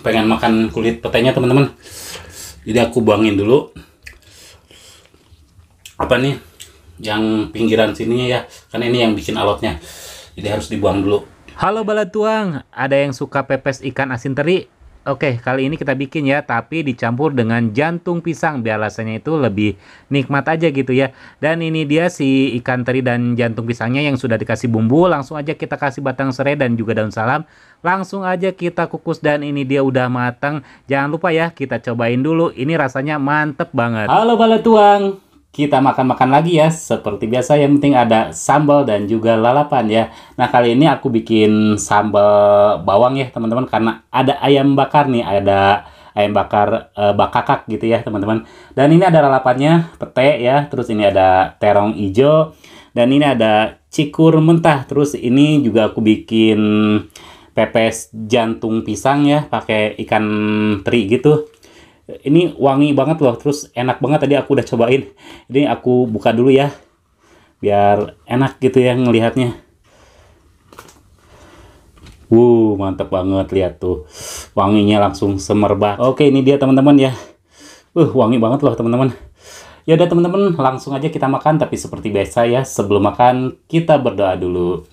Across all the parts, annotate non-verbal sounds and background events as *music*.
pengen makan kulit petenya teman-teman. Jadi aku buangin dulu. Apa nih? Yang pinggiran sininya ya. Karena ini yang bikin alotnya. Jadi harus dibuang dulu. Halo Balatuang, ada yang suka pepes ikan asin teri? Oke, kali ini kita bikin ya, tapi dicampur dengan jantung pisang biar rasanya itu lebih nikmat aja gitu ya. Dan ini dia si ikan teri dan jantung pisangnya yang sudah dikasih bumbu, langsung aja kita kasih batang serai dan juga daun salam. Langsung aja kita kukus dan ini dia udah matang. Jangan lupa ya, kita cobain dulu. Ini rasanya mantep banget. Halo Balatuang, kita makan-makan lagi ya seperti biasa. Yang penting ada sambal dan juga lalapan ya. Nah kali ini aku bikin sambal bawang ya teman-teman. Karena ada ayam bakar nih ada ayam bakar e, bakakak gitu ya teman-teman. Dan ini ada lalapannya pete ya. Terus ini ada terong hijau dan ini ada cikur mentah. Terus ini juga aku bikin pepes jantung pisang ya pakai ikan teri gitu ini wangi banget loh terus enak banget tadi aku udah cobain ini aku buka dulu ya biar enak gitu ya ngelihatnya Wuh, mantap banget lihat tuh. Wanginya langsung semerbak. Oke, ini dia teman-teman ya. Uh, wangi banget loh teman-teman. Ya udah teman-teman, langsung aja kita makan tapi seperti biasa ya, sebelum makan kita berdoa dulu.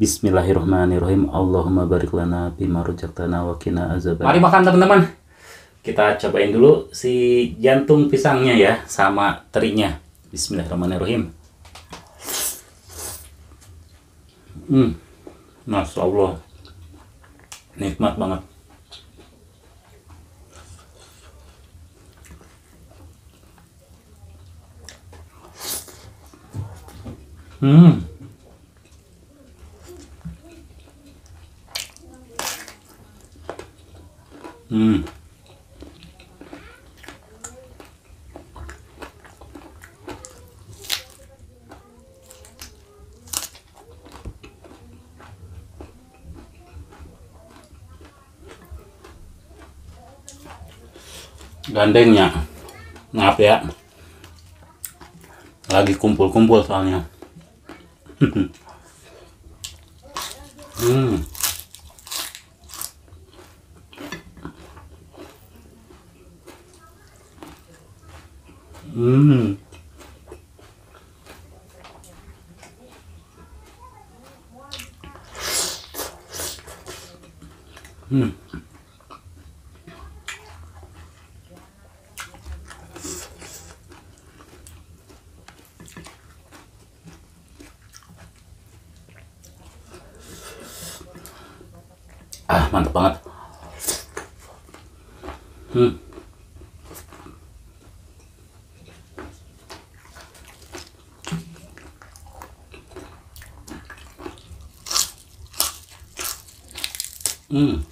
Bismillahirrahmanirrahim. Allahumma barik lana bima rujaqtana wa azaban. Mari makan teman-teman kita cobain dulu si jantung pisangnya ya sama terinya. Bismillahirrahmanirrahim. Hmm Masya Allah nikmat banget. Hmm. Hmm gandengnya maaf ya lagi kumpul-kumpul soalnya *laughs* hmm. Hmm. Hmm. Mantap banget hmm. Hmm.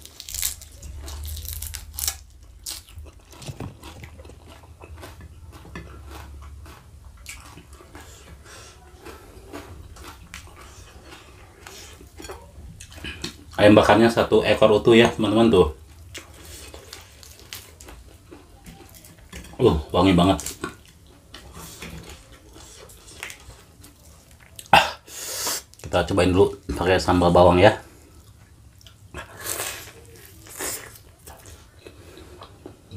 Ayam bakarnya satu ekor utuh ya teman-teman tuh. Uh wangi banget. Ah, kita cobain dulu pakai sambal bawang ya.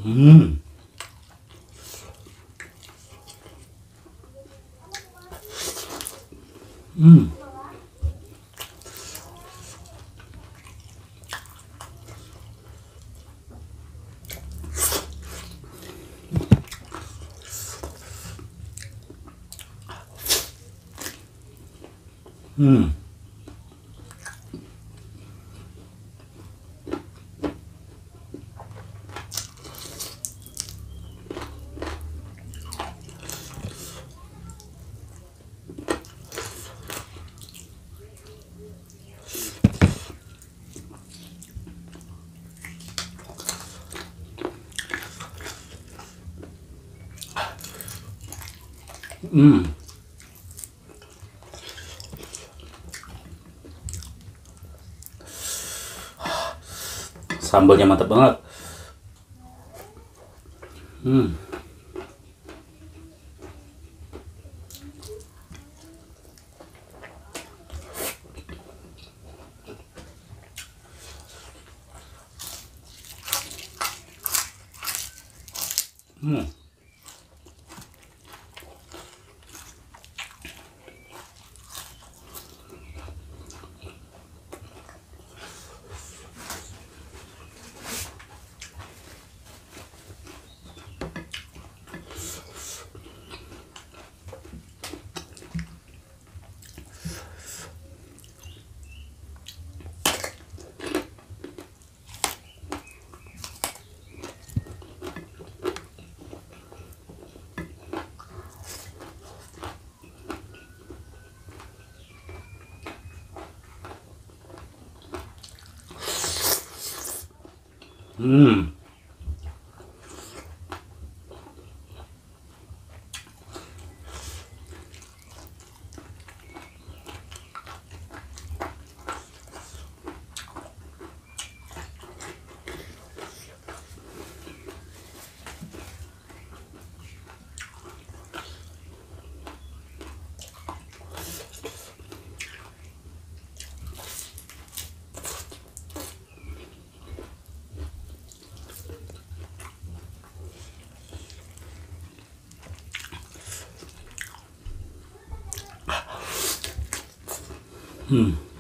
Hmm. Hmm Hmm. Hmm. Sambalnya mantap banget hmm. Hmm. Hmm.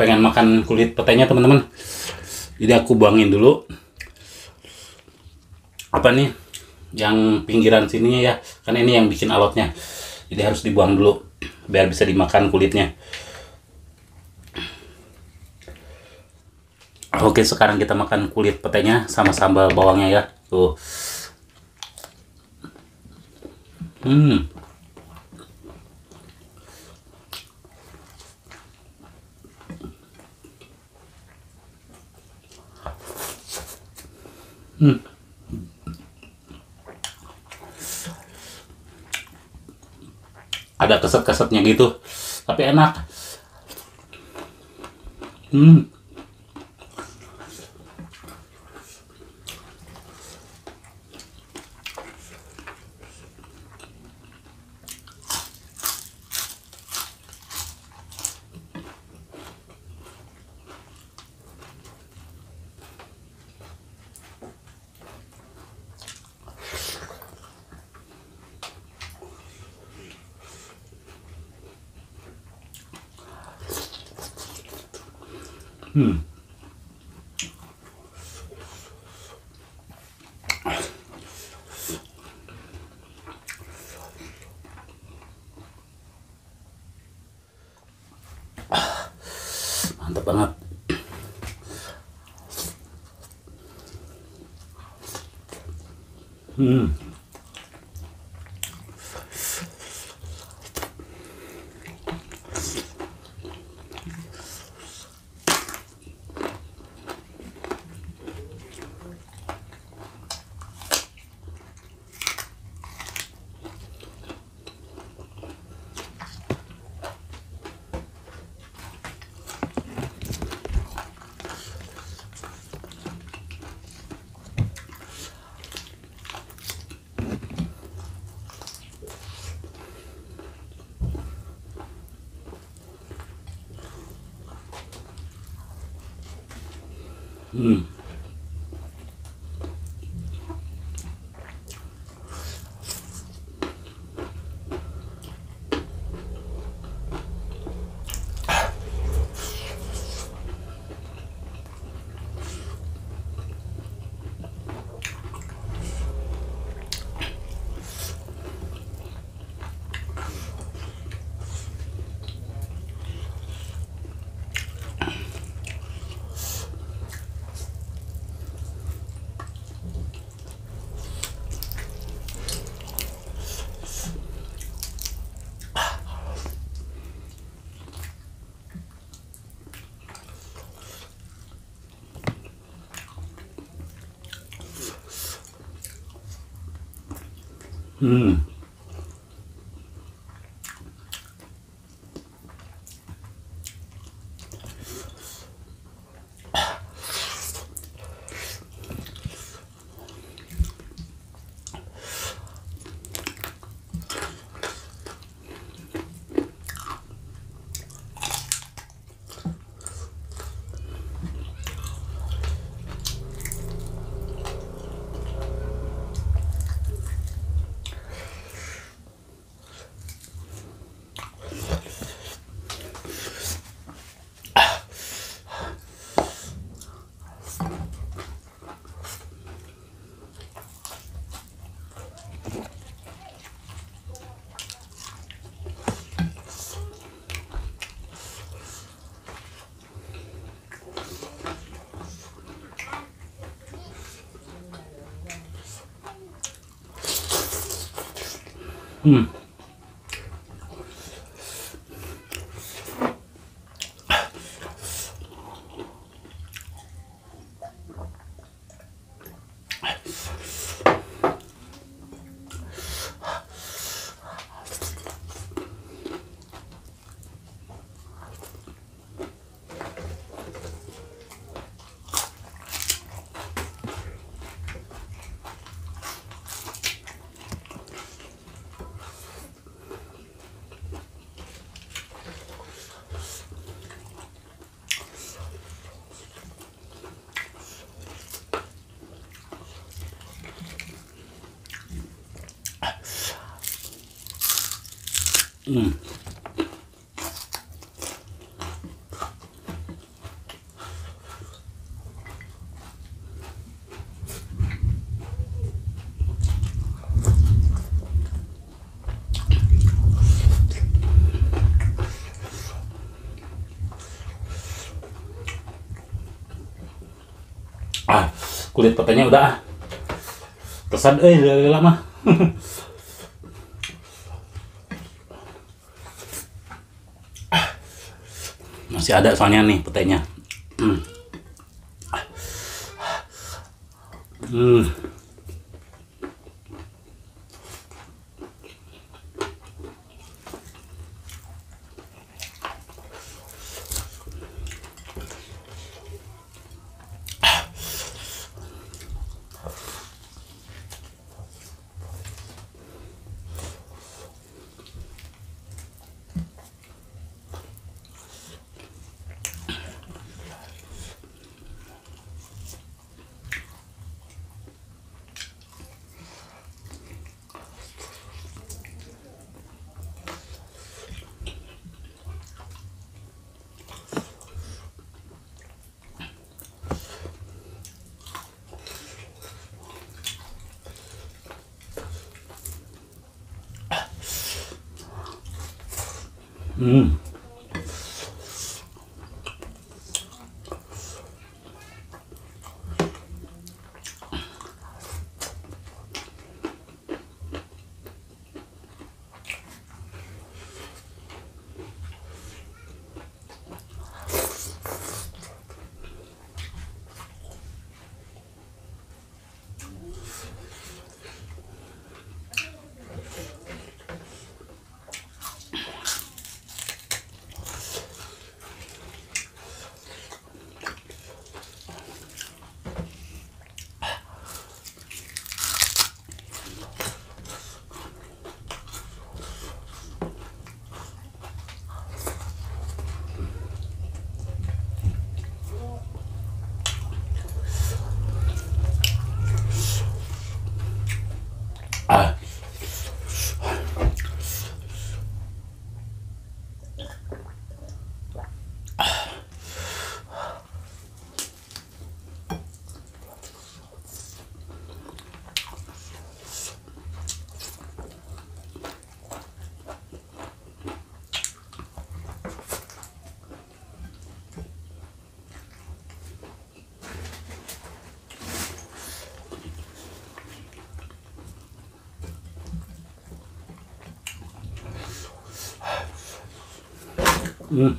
Pengen makan kulit petainya teman-teman. Jadi aku buangin dulu. Apa nih? Yang pinggiran sininya ya. Kan ini yang bikin alotnya. Jadi harus dibuang dulu biar bisa dimakan kulitnya. Oke sekarang kita makan kulit petainya sama sambal bawangnya ya. Tuh. Hmm Hmm. Ada keset-kesetnya gitu, tapi enak. Hmm. うん。なんだかな。うん。Hmm. Hmm. Hmm. Hmm. Ah, kulit petenya udah ah. Tesan eh lama. *laughs* Masih ada soalnya nih petenya. Hmm. Hmm. Hmm. Ah. Hmm.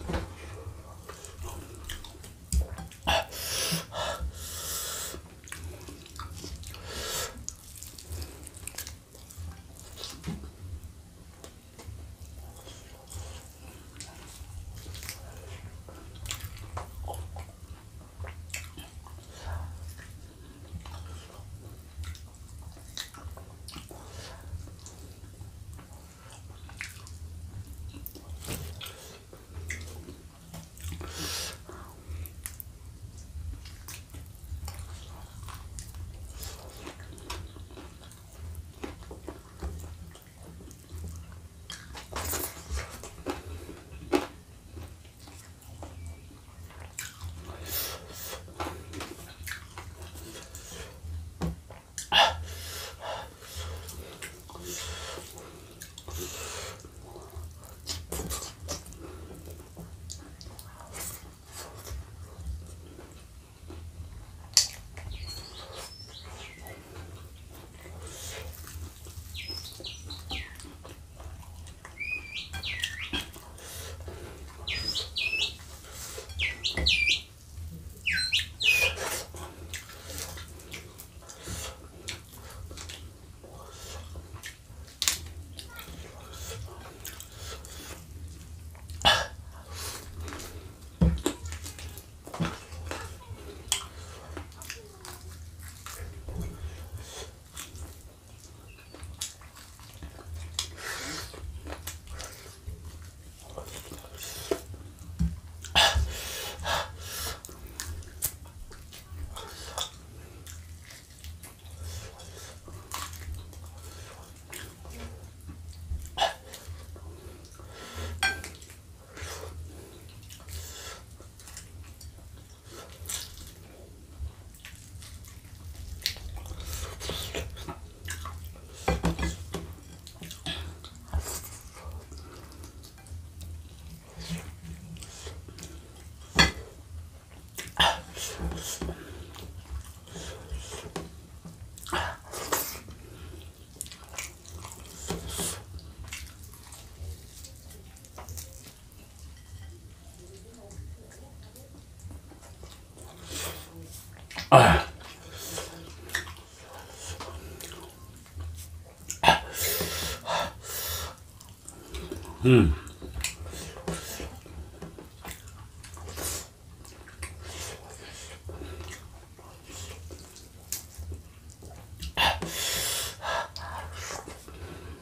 Hmm.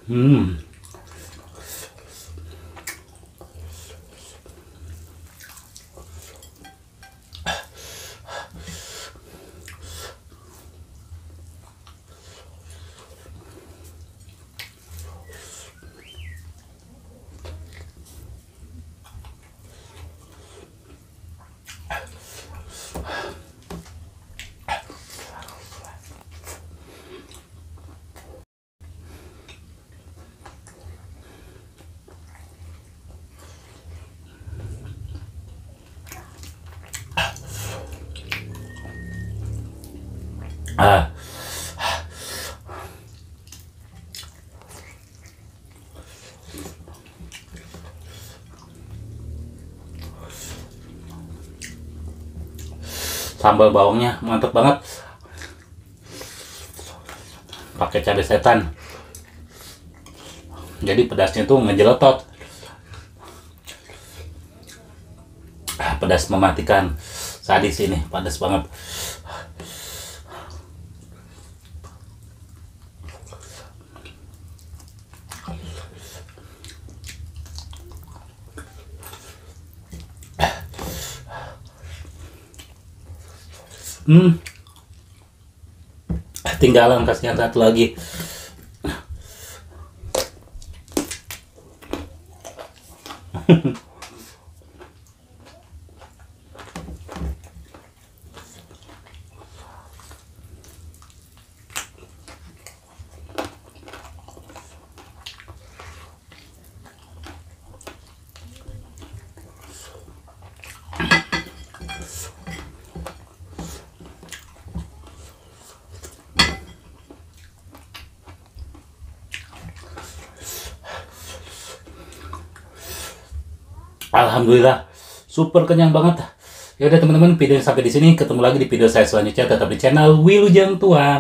Hmm. Ah. Sambal bawangnya mantap banget. Pakai cabai setan. Jadi pedasnya tuh ngejelotot. Pedas mematikan. Sadis ini, pedas banget. Hmm. Tinggalan kasihan satu lagi. *laughs* Alhamdulillah, super kenyang banget. Ya udah teman-teman, video sampai di sini. Ketemu lagi di video saya selanjutnya. Tetap di channel Wilujeng Tuan.